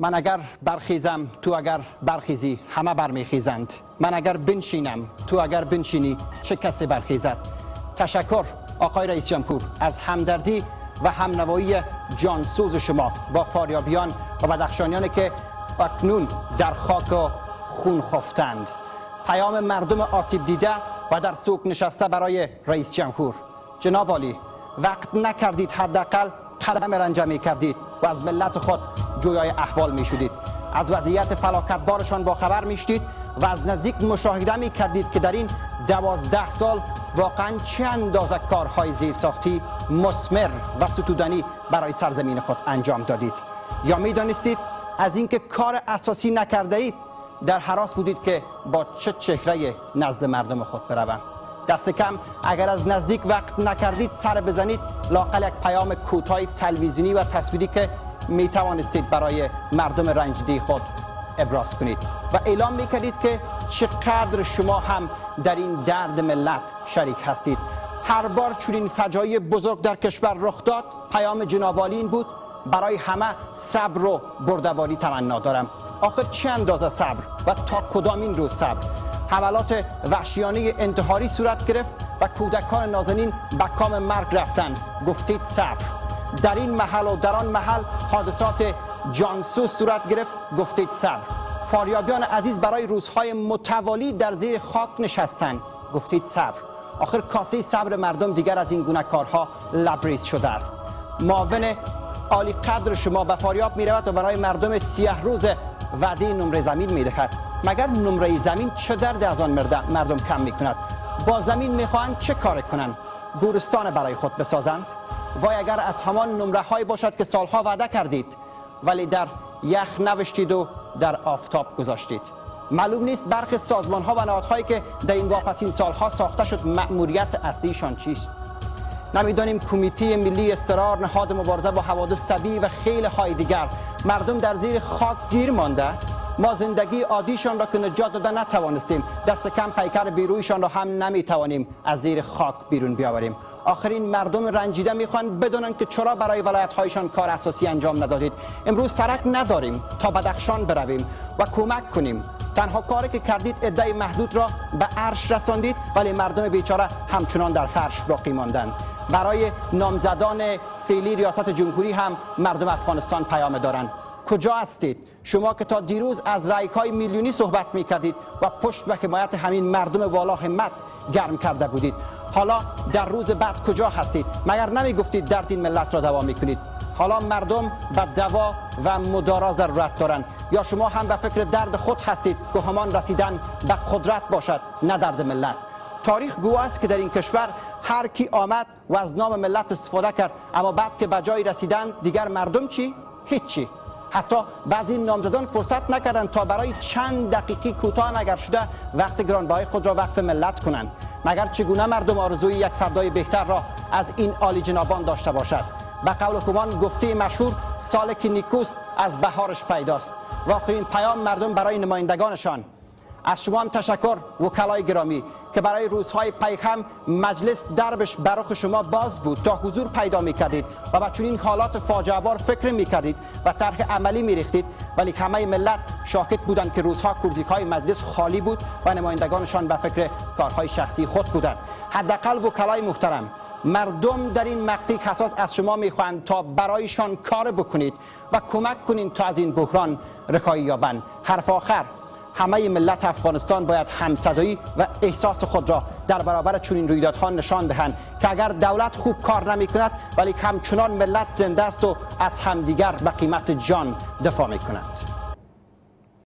من اگر برخیزم تو اگر برخیزی همه برمیخیزند. من اگر بنشینم تو اگر بنشینی چه کسی برخیزد؟ تشکر آقای رئیس جمهور. از همدردی و همنوایی جانسوز شما با فاریابیان و بدخشانیانی که اکنون در خاک و خون خفتند. پیام مردم آسیب دیده و در سوق نشسته برای رئیس جمهور. جناب عالی وقت نکردید حداقل قدم رنجمی کردید و از ملت خود جویای احوال می شدید از وضعیت فلاکتبارشان با خبر می شدید و از نزدیک مشاهده می کردید که در این دوازده سال واقعا چه اندازه کارهای زیرساختی مسمر و ستودنی برای سرزمین خود انجام دادید. یا می دانستید از اینکه کار اساسی نکرده اید در حراس بودید که با چه چهره نزد مردم خود بروم. دست کم اگر از نزدیک وقت نکردید سر بزنید لاقل یک پیام کوتاه تلویزیونی و تصویری که می توانستید برای مردم رنجدی خود ابراز کنید و اعلام می کردید که چقدر شما هم در این درد ملت شریک هستید. هر بار چنین فجایع بزرگ در کشور رخ داد پیام جنابالی این بود برای همه صبر و بردباری تمنا دارم. آخر چه اندازه صبر و تا کدام این روز صبر؟ حملات وحشیانه انتحاری صورت گرفت و کودکان نازنین به کام مرگ رفتن. گفتید صبر. در این محل و در آن محل حادثات جانسوز صورت گرفت. گفتید صبر. فاریابیان عزیز برای روزهای متوالی در زیر خاک نشستن. گفتید صبر. آخر کاسه صبر مردم دیگر از این گونه کارها لبریز شده است. معاون عالی قدر شما به فاریاب می رود و برای مردم سیه روز وعده نمره زمین می دهد مگر نمره زمین چه درد از آن مردم کم می کند با زمین می چه کار کنند؟ گورستان برای خود بسازند؟ وای اگر از همان نمره های باشد که سالها وعده کردید ولی در یخ نوشتید و در آفتاب گذاشتید. معلوم نیست برخی سازمان ها و نهادهایی که در این واپسین سالها ساخته شد مأموریت اصلیشان چیست؟ نمی‌دانیم کمیته ملی اصرار نهاد مبارزه با حوادث طبیعی و خیلی های دیگر. مردم در زیر خاک گیر مانده. ما زندگی عادیشان را که نجات داده نتوانستیم. دست کم پیکر بیرویشان را هم نمی‌توانیم از زیر خاک بیرون بیاوریم. آخرین مردم رنجیده می‌خوان بدونن که چرا برای ولایت هایشان کار اساسی انجام ندادید. امروز سرک نداریم تا بدخشان برویم و کمک کنیم. تنها کاری که کردید ادعای محدود را به عرش رساندید ولی مردم بیچاره همچنان در فرش باقی ماندند. برای نامزدان فعلی ریاست جمهوری هم مردم افغانستان پیام دارند کجا هستید؟ شما که تا دیروز از رایک های میلیونی صحبت می کردید و پشت به حمایت همین مردم والا همت گرم کرده بودید. حالا در روز بعد کجا هستید؟ مگر نمی گفتید درد این ملت را دوا می کنید حالا مردم به دوا و مدارا ضرورت دارند یا شما هم به فکر درد خود هستید که همان رسیدن به قدرت باشد نه درد ملت. تاریخ گواه است که در این کشور هر کی آمد و از نام ملت استفاده کرد اما بعد که به جای رسیدن دیگر مردم چی؟ هیچی. حتی بعضی نامزدان فرصت نکردند تا برای چند دقیقی کوتاه اگر شده وقت گرانبهای خود را وقف ملت کنند. مگر چگونه مردم آرزوی یک فردای بهتر را از این عالی جنابان داشته باشد؟ به قول حکومان گفته مشهور سال که نیکوست از بهارش پیداست. و آخرین پیام مردم برای نمایندگانشان. از شما هم تشکر وکلای گرامی که برای روزهای پیکم مجلس دربش برخ شما باز بود تا حضور پیدا می کردید و به چنین حالات فاجعه بار فکر می کردید و طرح عملی می ریختید ولی همه ملت شاهد بودند که روزها کرزیک های مجلس خالی بود و نمایندگانشان به فکر کارهای شخصی خود بودند. حداقل وکلای محترم مردم در این مقطع حساس از شما می‌خواهند تا برایشان کار بکنید و کمک کنید تا از این بحران رکایی یابند. حرف آخر همه ملت افغانستان باید همصدایی و احساس خود را در برابر چنین رویدادها نشان دهند که اگر دولت خوب کار نمی کند ولی همچنان ملت زنده است و از همدیگر به قیمت جان دفاع می کند